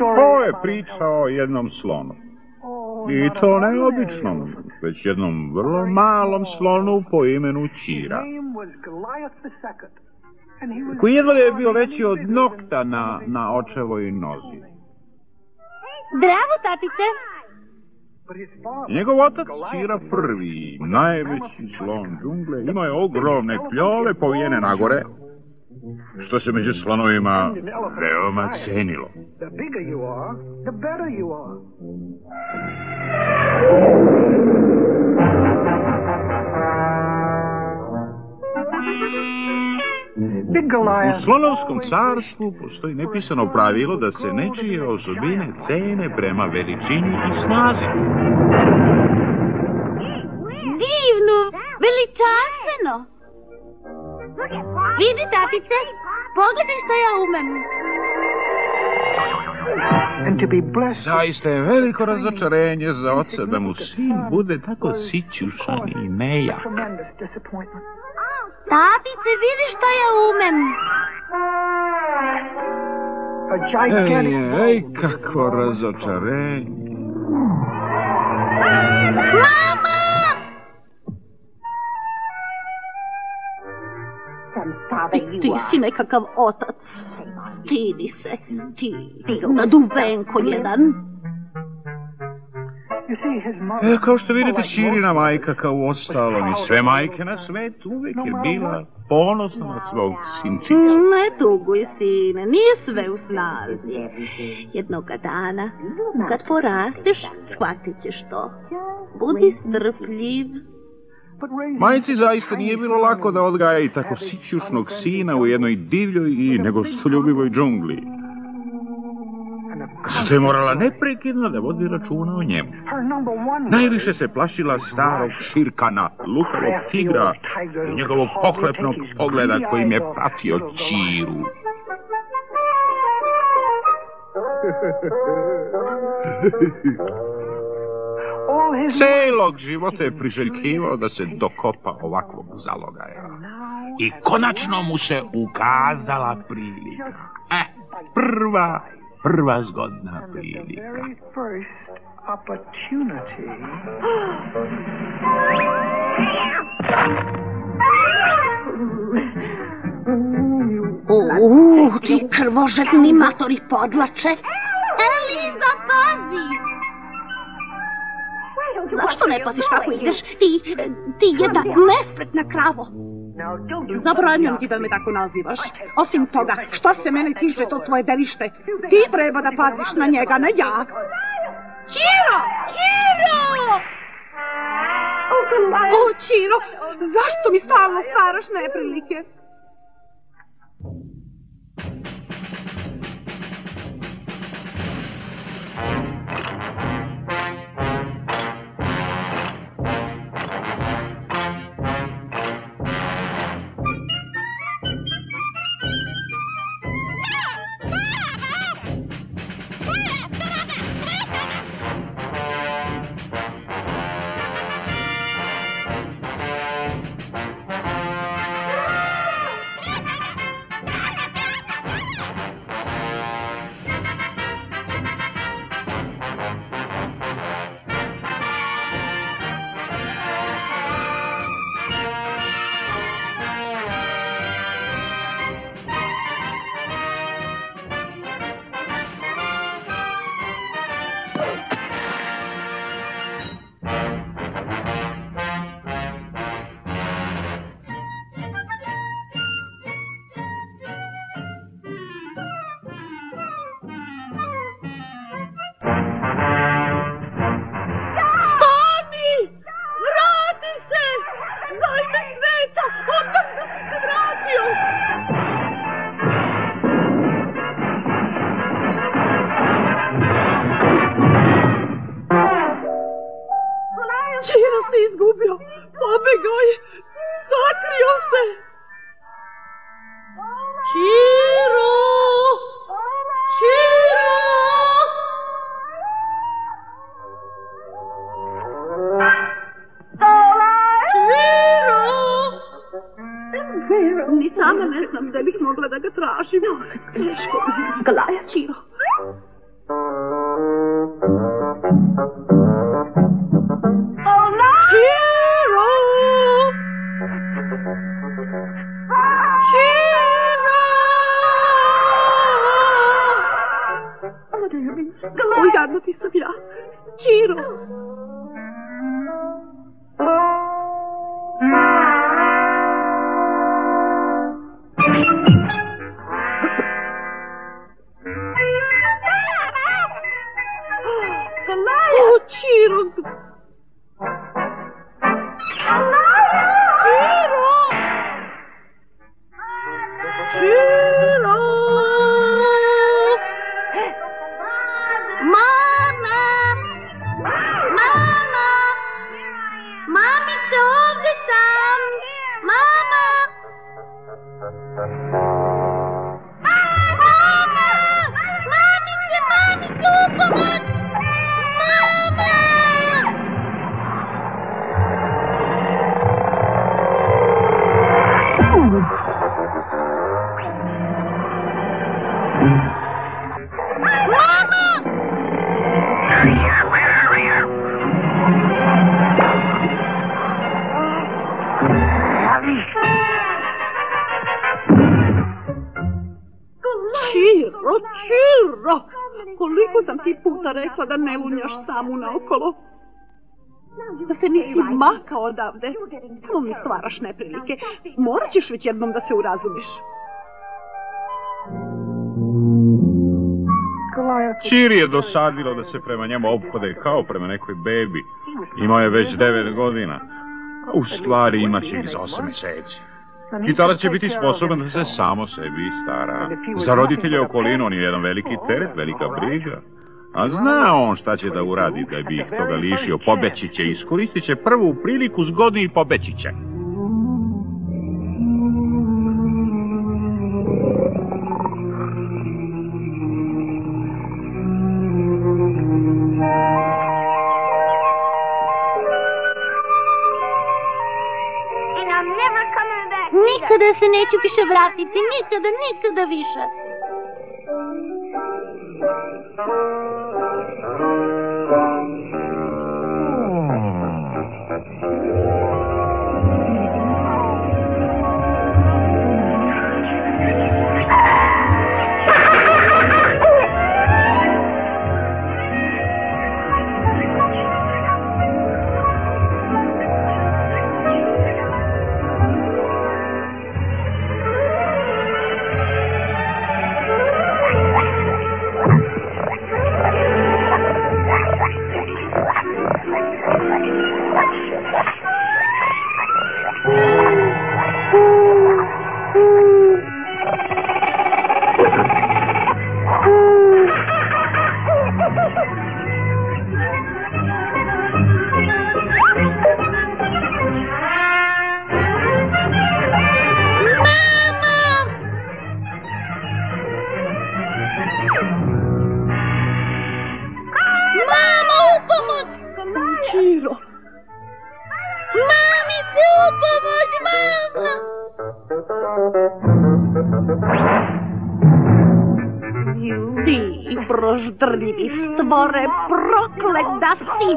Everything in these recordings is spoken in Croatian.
Ovo je priča o jednom slonu. I to ne običnom, već jednom vrlo malom slonu po imenu Čira. Koji jedva je bio veći od nokta na, na očevoj nozi. Zdravo, tatice. Njegov otac Čira prvi, najveći slon džungle, imao je ogromne kljove povijene nagore, što se među slonovima veoma cenilo. U slonovskom carstvu postoji nepisano pravilo da se nečije osobine cene prema veličini i snazi. Divno, veličanstveno. Vidi, tatice, pogledaj što ja umem. Zaista je veliko razočarenje za oca da mu sin bude tako sićušan i nejak. Tatice, vidi što ja umem. Ej, ej, kakvo razočarenje. Mama! Ti, ti si nekakav otac. Stidi se. Ti, ti na dubenko jedan. E, kao što vidite, Čirina majka kao u ostalom i sve majke na svetu uvijek je bila ponosna na svog sinčića. Ne tuguj, sine, nije sve u snazi. Jednoga dana, kad porasteš, shvatit ćeš to. Budi strpljiv. Majci zaista nije bilo lako da odgaja i tako sićušnog sina u jednoj divljoj i negostoljubivoj džungli. Zato je morala neprekidno da vodi računa o njemu. Najviše se plašila starog širkana, lukavog tigra i njegovog pohlepnog pogleda kojim je pratio čiru. Celog života je priželjkivao da se dokopa ovakvog zalogaja. I konačno mu se ukazala prilika. E, prva, prva zgodna prilika. Uuu, ti krvožedni matori podlače. Eliza, Zašto ne paziš kako ideš? Ti, ti jedna nespretna kravo. Zabranjam ti da me tako nazivaš. Osim toga, šta se mene tiče to tvoje delište? Ti treba da paziš na njega, ne ja. Čiro! Čiro! O, Čiro, zašto mi stalno stvaraš neprilike? Puta rekla da ne lunjaš samu naokolo? Da se nisi makao odavde. Samo mi stvaraš neprilike. Morat ćeš već jednom da se urazumiš. Čiri je dosadilo da se prema njemu obhode kao prema nekoj bebi. Imao je već devet godina. A u stvari imaće ih za osam mjeseci. Kitara će biti sposoban da se samo sebi stara. Za roditelje okolinu on je jedan veliki teret, velika briga. A zna on šta će da uradi da bi ih toga lišio. Pobeći će, iskoristit će prvu priliku zgodni i pobeći će. Nikada se neću više vratiti, nikada, nikada više. Proždrljivi stvore, proklet da si!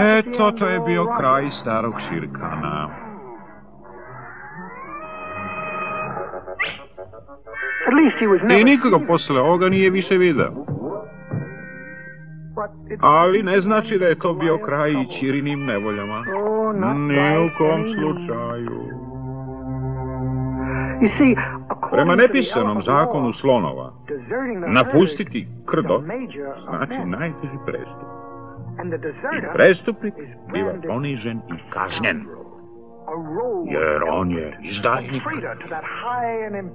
Eto, to je bio kraj starog Širkana. I nikoga posle ovoga nije više video. Ali ne znači da je to bio kraj i Čirinim nevoljama. Ni u kom slučaju. Prema nepisanom zakonu slonova, napustiti krdo znači najteži prestup. I prestupnik biva ponižen i kažnjen. Jer on je izdajnik.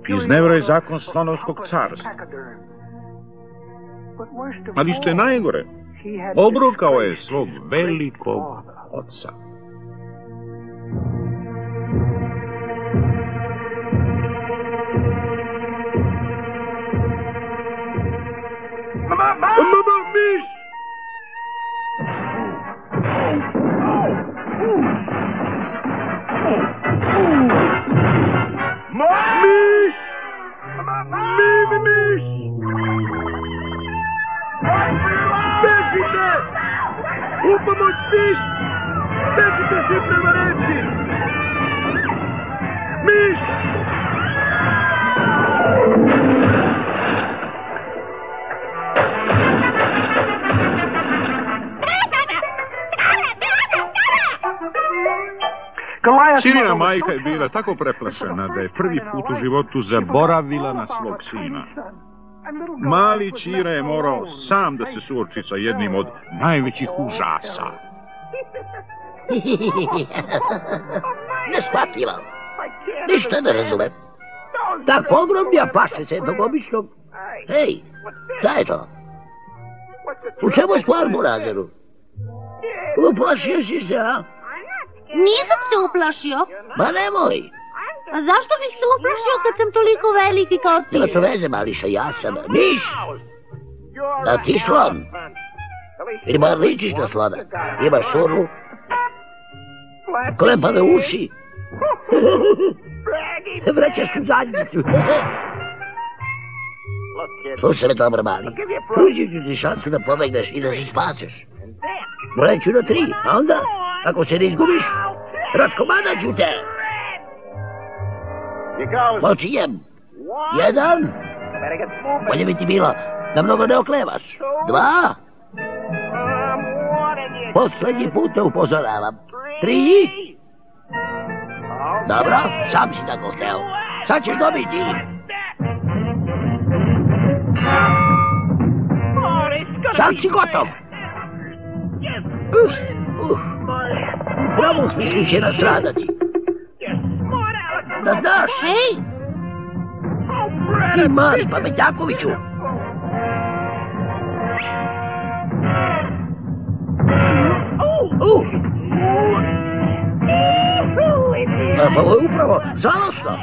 Iznevro je zakon slonovskog carstva. Ali što je najgore, Obrukao je svog velikog oca. Mama! Majka je bila tako preplašena da je prvi put u životu zaboravila na svog sina. Mali Čira je morao sam da se suoči sa jednim od najvećih užasa. Neshvatljivo. Ništa ne razumem. Tako ogromnija paše se jednog običnog... Hej, šta je to? U čemu je stvar, Burazeru? Uplašio si se, a? Nisam se uplašio. Ma nemoj. A zašto bih se uplašio kad sam toliko veliki kao ti? Nema to veze, Mališa, ja sam miš. Da ti slon. Ili bar ličiš na slona. Imaš surlu. Klepave uši. Vrećaš u zadnjicu. Slušaj me dobro, mali. Pružit ću ti šansu da pobegneš i da se spasiš. Brojeću na tri, a onda, ako se ne izgubiš, raskomadat ću te. Počinjem. Jedan. Bolje bi ti bilo da mnogo ne oklevaš. Dva. Poslednji put te upozoravam. Tri. Dobro, sam si tako hteo. Sad ćeš dobiti. Sad si gotov. Uf, uf. Pravom smislu će nastradati. Da znaš, Hej, ti mali pametjakoviću. Uf. A, pa ovo je upravo žalostno.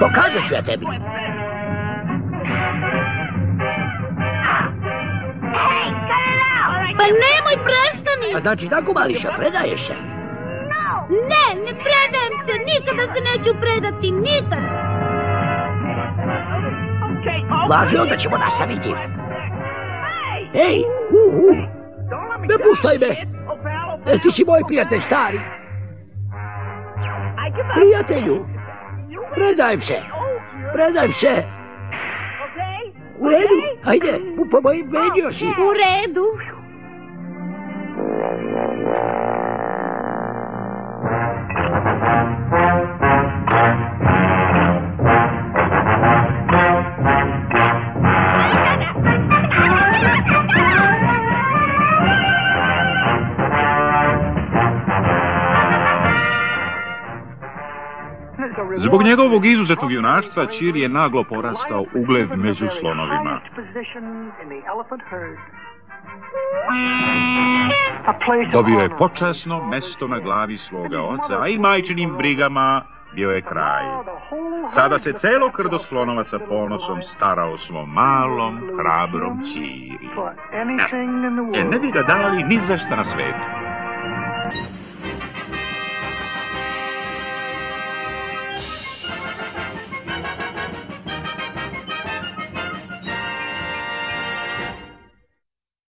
Pokazat ću ja tebi. Nemoj prestani. A znači tako, Mališa, predaješ se. Ne, ne predajem se, nikada se neću predati, nikad. Važi, onda ćemo nastaviti. Ej, uh, uh. Ne puštaj me. E, ti si moj prijatelj stari. Prijatelju, predajem se. Predajem se. U redu, ajde, po mojim medio si. U redu. Zbog njegovog izuzetnog junaštva Čir je naglo porastao ugled među slonovima. Dobio je počasno mesto na glavi svoga oca, a i majčinim brigama bio je kraj. Sada se celo krdo slonova sa ponosom starao svom malom, hrabrom Čiri. E, ne bi ga dali ni za šta na svetu.